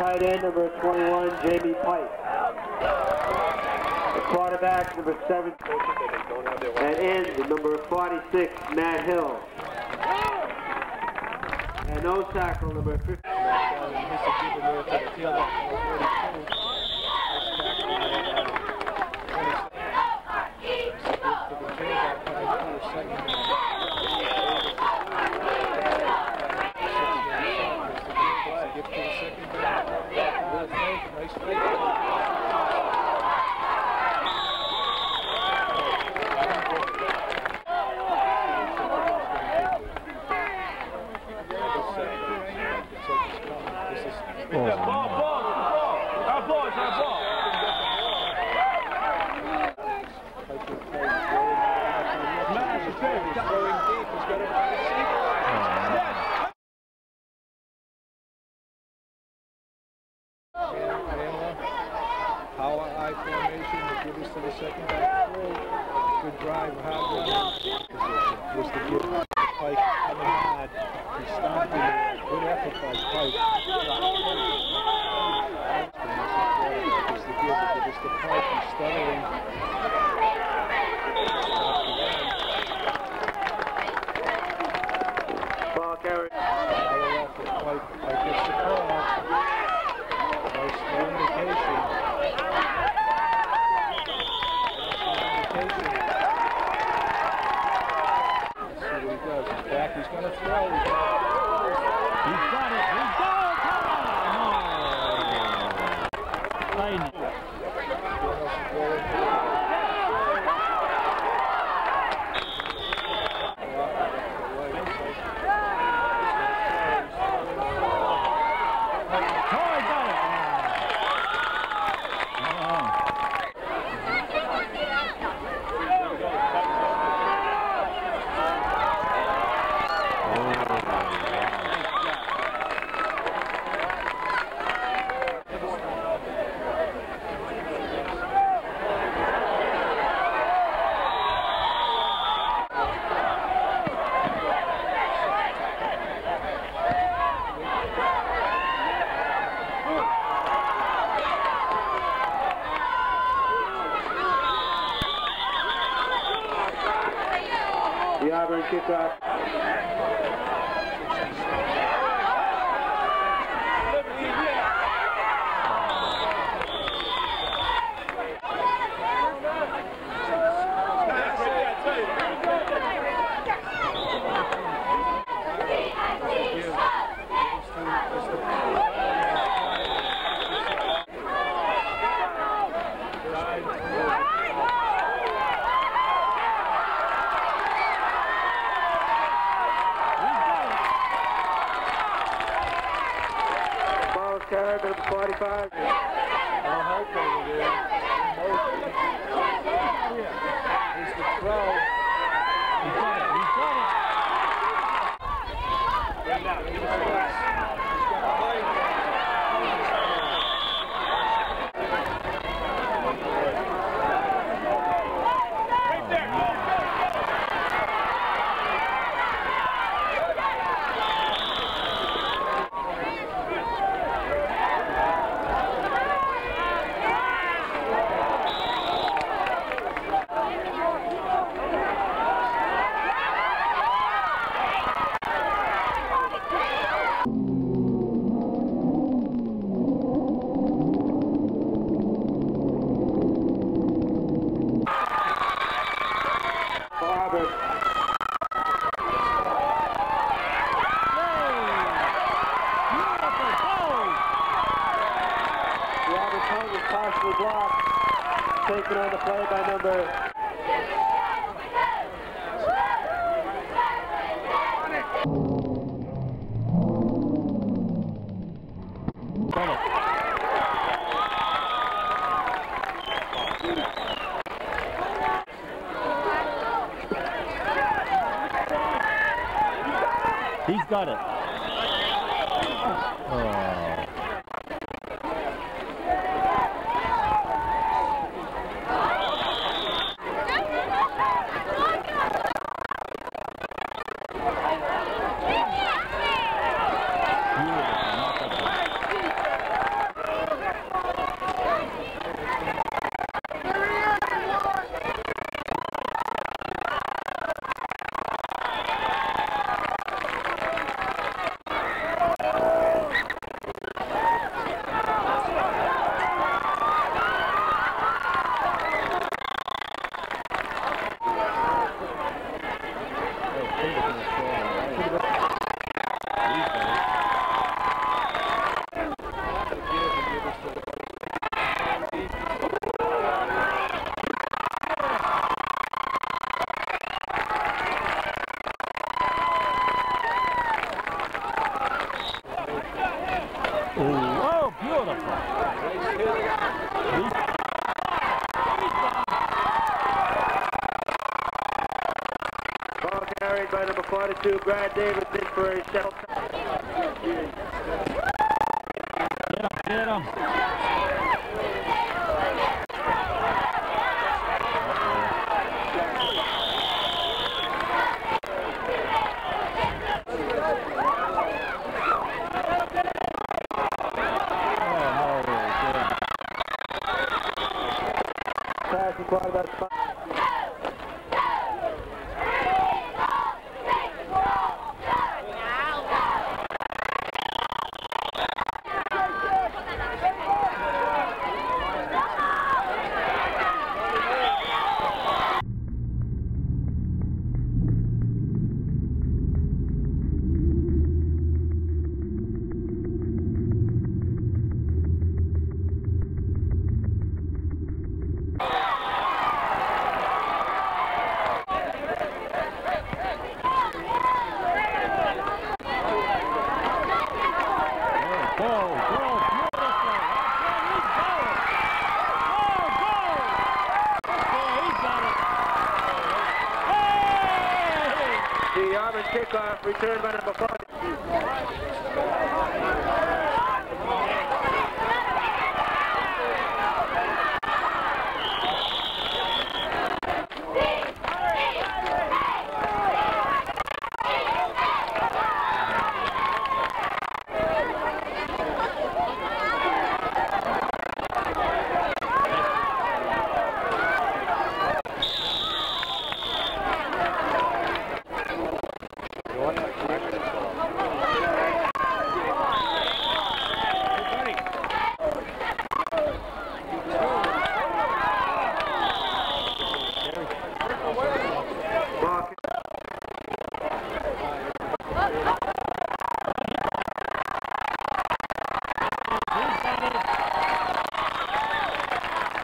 tight end, number 21, Jamie Pike. The quarterback, number 7, and end, number 46, Matt Hill. And no tackle, number 50. I formation to give us to Pike. He's stuttering. Ball carried. Power effort. Pike, Pike gets the call. Nice no indication. Nice indication. Let's see what he does. He's back. He's going to throw. He's gonna- He's got it. He's got it. Come The Auburn kickoff. Is carried, number 45. No help over there. Here's the throw. He's got it. He's got it. For got it. Oh. 42, Brad Davis in for a shuttle. Get him, get him. Quarterback kickoff returned by number 40. Ball kick.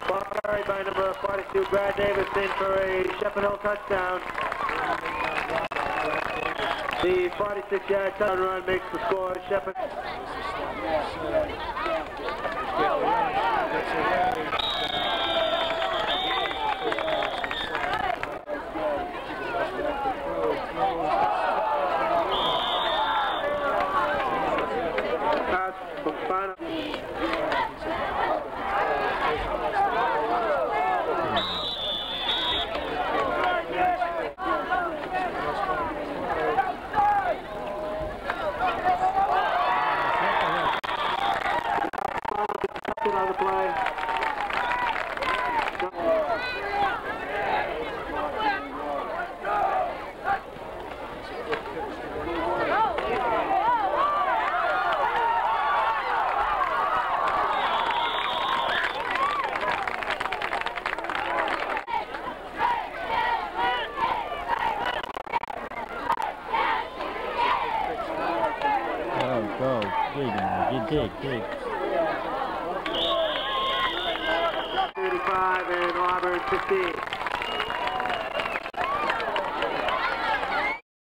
Ball carried by 42, Brad Davis in for a Hill touchdown. The 46-yard touchdown run makes the score. Shepherd. Go. Dig now. Get dig, dig. 35 and Auburn 15.